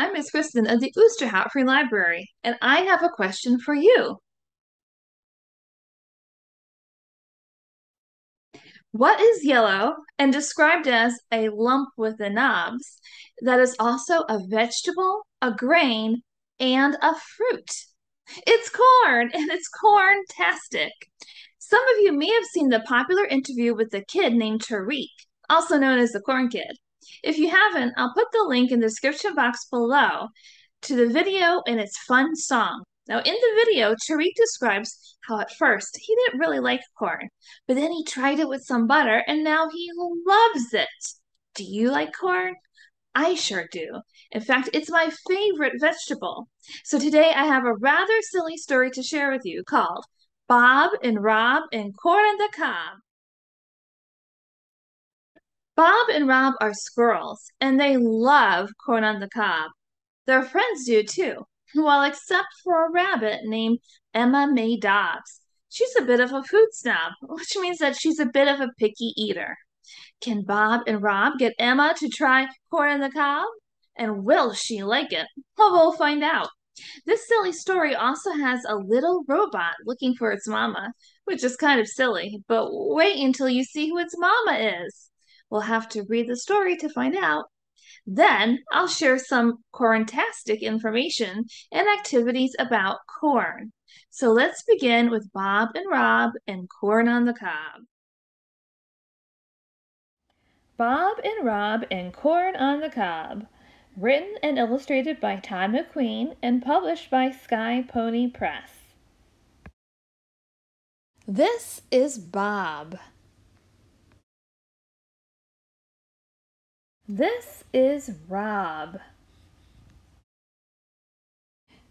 I'm Miss Kristen of the Osterhout Free Library, and I have a question for you. What is yellow and described as a lump with the knobs that is also a vegetable, a grain, and a fruit? It's corn, and it's corn-tastic. Some of you may have seen the popular interview with the kid named Tariq, also known as the Corn Kid. If you haven't, I'll put the link in the description box below to the video and its fun song. Now, in the video, Tariq describes how at first he didn't really like corn, but then he tried it with some butter and now he loves it. Do you like corn? I sure do. In fact, it's my favorite vegetable. So today I have a rather silly story to share with you called Bob and Rob and Corn on the Cob. Bob and Rob are squirrels, and they love corn on the cob. Their friends do too, well, except for a rabbit named Emma May Dobbs. She's a bit of a food snob, which means that she's a bit of a picky eater. Can Bob and Rob get Emma to try corn on the cob? And will she like it? Well, we'll find out. This silly story also has a little robot looking for its mama, which is kind of silly, but wait until you see who its mama is. We'll have to read the story to find out. Then I'll share some corntastic information and activities about corn. So let's begin with Bob and Rob and Corn on the Cob. Bob and Rob and Corn on the Cob. Written and illustrated by Todd McQueen and published by Sky Pony Press. This is Bob. This is Rob.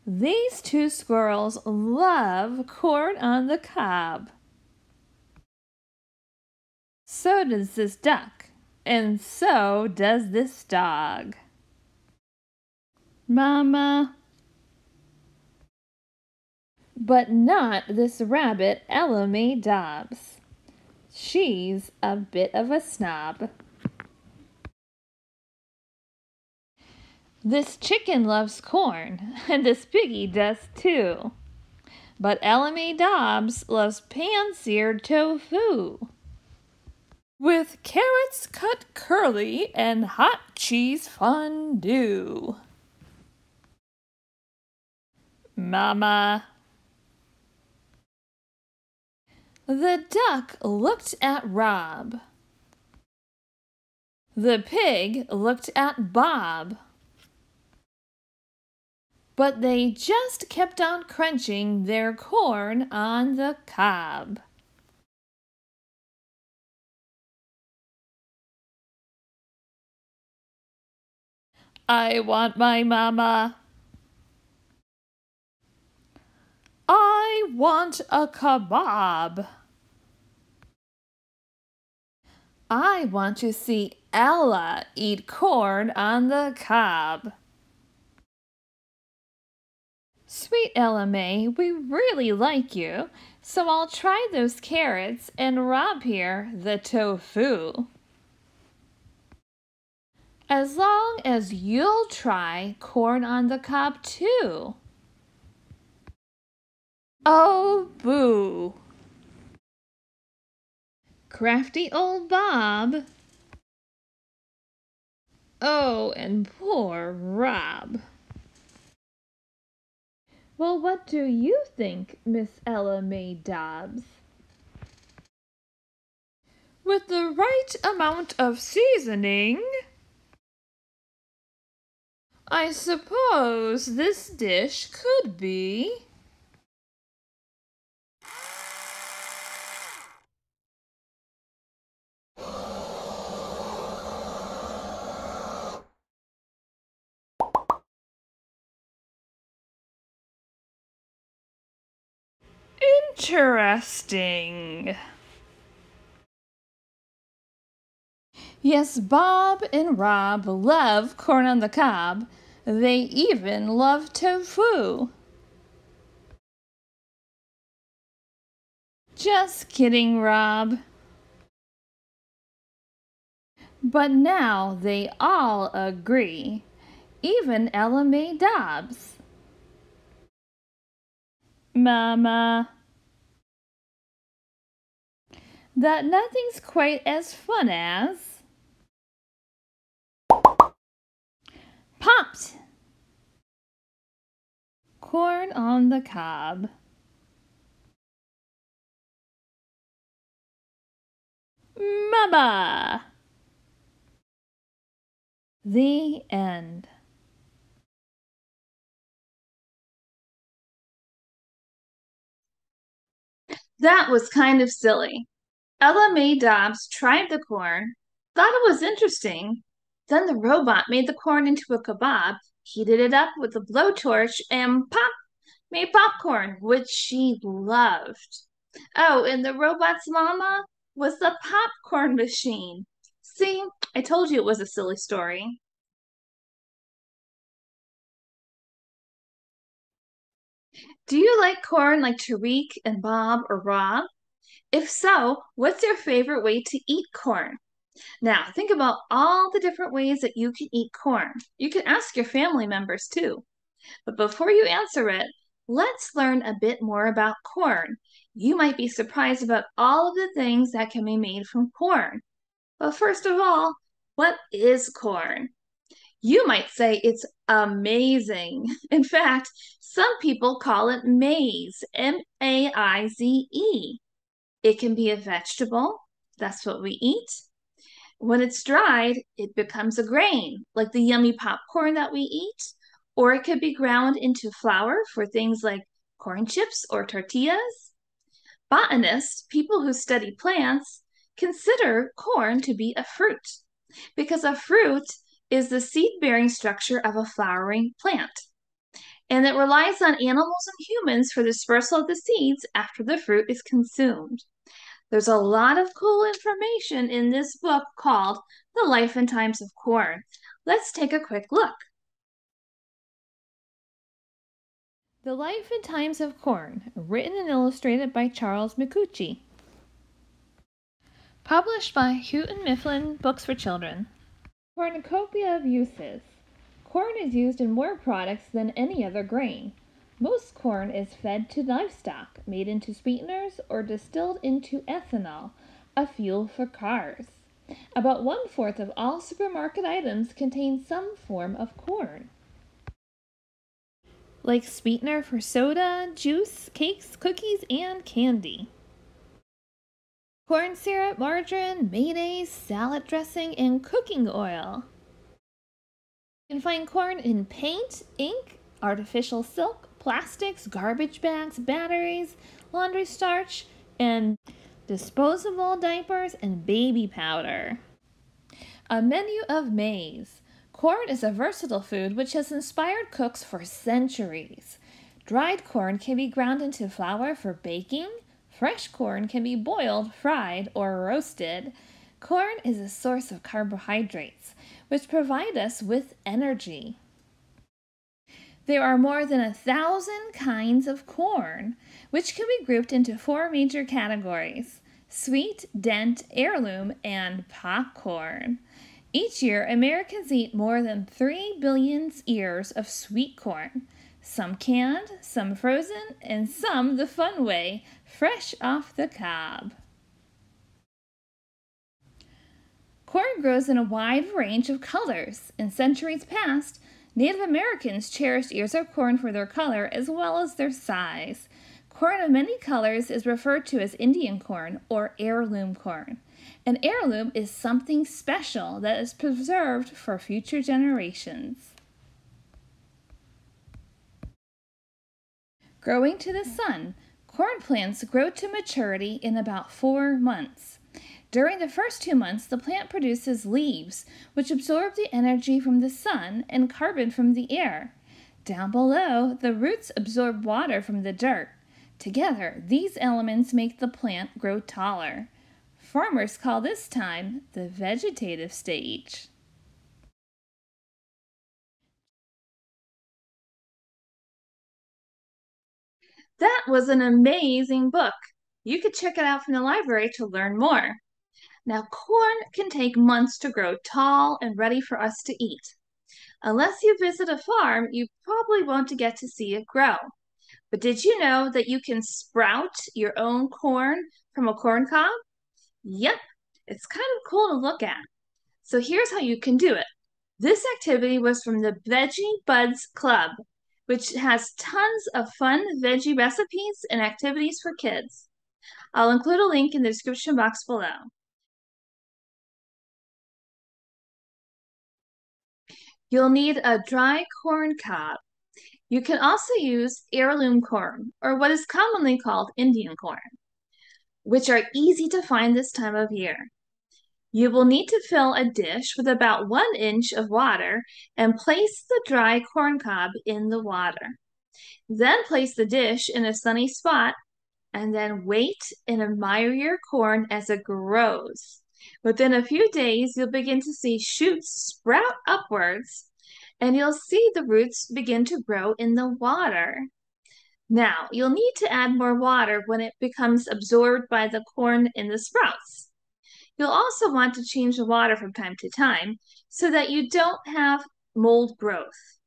These two squirrels love corn on the cob. So does this duck, and so does this dog. Mama. But not this rabbit, Ella May Dobbs. She's a bit of a snob. This chicken loves corn, and this piggy does too. But Ella May Dobbs loves pan-seared tofu. With carrots cut curly and hot cheese fondue. Mama. The duck looked at Rob. The pig looked at Bob but they just kept on crunching their corn on the cob. I want my mama. I want a kebab. I want to see Ella eat corn on the cob. Sweet Ella we really like you, so I'll try those carrots and Rob here the tofu. As long as you'll try corn on the cob too. Oh, boo! Crafty old Bob. Oh, and poor Rob. Well, what do you think, Miss Ella May Dobbs? With the right amount of seasoning, I suppose this dish could be Interesting. Yes, Bob and Rob love corn on the cob. They even love tofu. Just kidding, Rob. But now they all agree even Ella Mae Dobbs. Mama. That nothing's quite as fun as. Popped! Corn on the cob. Mama! The end. That was kind of silly. Ella Mae Dobbs tried the corn, thought it was interesting. Then the robot made the corn into a kebab, heated it up with a blowtorch, and pop, made popcorn, which she loved. Oh, and the robot's mama was the popcorn machine. See, I told you it was a silly story. Do you like corn like Tariq and Bob or Rob? If so, what's your favorite way to eat corn? Now, think about all the different ways that you can eat corn. You can ask your family members too. But before you answer it, let's learn a bit more about corn. You might be surprised about all of the things that can be made from corn. But first of all, what is corn? You might say it's amazing. In fact, some people call it maize, M A I Z E. It can be a vegetable, that's what we eat. When it's dried, it becomes a grain, like the yummy popcorn that we eat, or it could be ground into flour for things like corn chips or tortillas. Botanists, people who study plants, consider corn to be a fruit because a fruit is the seed bearing structure of a flowering plant. And it relies on animals and humans for dispersal of the seeds after the fruit is consumed. There's a lot of cool information in this book called The Life and Times of Corn. Let's take a quick look. The Life and Times of Corn, written and illustrated by Charles Micucci. Published by Houghton Mifflin Books for Children. Cornucopia of uses. Corn is used in more products than any other grain. Most corn is fed to livestock, made into sweeteners, or distilled into ethanol, a fuel for cars. About one fourth of all supermarket items contain some form of corn. Like sweetener for soda, juice, cakes, cookies, and candy. Corn syrup, margarine, mayonnaise, salad dressing, and cooking oil. You can find corn in paint, ink, artificial silk, plastics, garbage bags, batteries, laundry starch, and disposable diapers and baby powder. A menu of maize. Corn is a versatile food which has inspired cooks for centuries. Dried corn can be ground into flour for baking. Fresh corn can be boiled, fried, or roasted. Corn is a source of carbohydrates, which provide us with energy. There are more than a thousand kinds of corn, which can be grouped into four major categories sweet, dent, heirloom, and popcorn. Each year, Americans eat more than 3 billion ears of sweet corn, some canned, some frozen, and some the fun way, fresh off the cob. Corn grows in a wide range of colors. In centuries past, Native Americans cherished ears of corn for their color as well as their size. Corn of many colors is referred to as Indian corn or heirloom corn. An heirloom is something special that is preserved for future generations. Growing to the sun, corn plants grow to maturity in about four months. During the first two months, the plant produces leaves, which absorb the energy from the sun and carbon from the air. Down below, the roots absorb water from the dirt. Together, these elements make the plant grow taller. Farmers call this time the vegetative stage. That was an amazing book. You could check it out from the library to learn more. Now, corn can take months to grow tall and ready for us to eat. Unless you visit a farm, you probably won't get to see it grow. But did you know that you can sprout your own corn from a corn cob? Yep, it's kind of cool to look at. So here's how you can do it. This activity was from the Veggie Buds Club, which has tons of fun veggie recipes and activities for kids. I'll include a link in the description box below. You'll need a dry corn cob. You can also use heirloom corn, or what is commonly called Indian corn, which are easy to find this time of year. You will need to fill a dish with about one inch of water and place the dry corn cob in the water. Then place the dish in a sunny spot and then wait and admire your corn as it grows. Within a few days, you'll begin to see shoots sprout upwards and you'll see the roots begin to grow in the water. Now, you'll need to add more water when it becomes absorbed by the corn in the sprouts. You'll also want to change the water from time to time so that you don't have mold growth.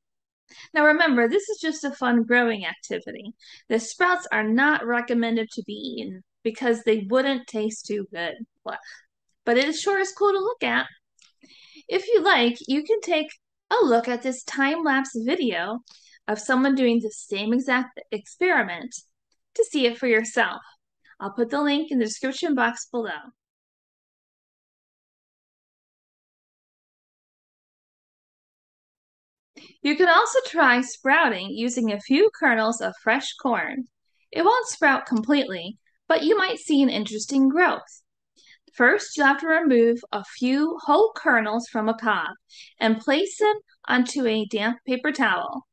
Now remember, this is just a fun growing activity. The sprouts are not recommended to be eaten because they wouldn't taste too good. But it sure is cool to look at. If you like, you can take a look at this time-lapse video of someone doing the same exact experiment to see it for yourself. I'll put the link in the description box below. You can also try sprouting using a few kernels of fresh corn. It won't sprout completely, but you might see an interesting growth. First, you'll have to remove a few whole kernels from a cob and place them onto a damp paper towel.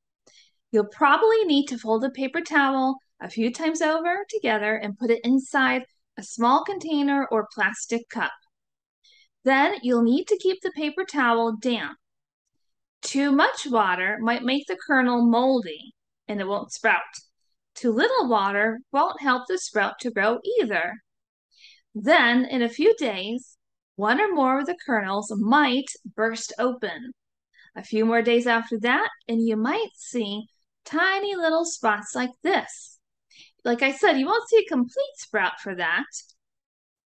You'll probably need to fold the paper towel a few times over together and put it inside a small container or plastic cup. Then you'll need to keep the paper towel damp too much water might make the kernel moldy and it won't sprout. Too little water won't help the sprout to grow either. Then, in a few days, one or more of the kernels might burst open. A few more days after that, and you might see tiny little spots like this. Like I said, you won't see a complete sprout for that,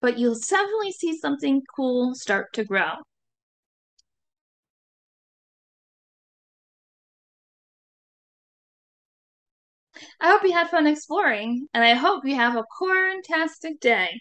but you'll definitely see something cool start to grow. I hope you had fun exploring, and I hope you have a corn-tastic day.